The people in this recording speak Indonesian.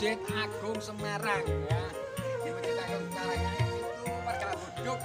Masjid Agung Semarang ya. Di Masjid Agung Semarang ini itu warga buduk.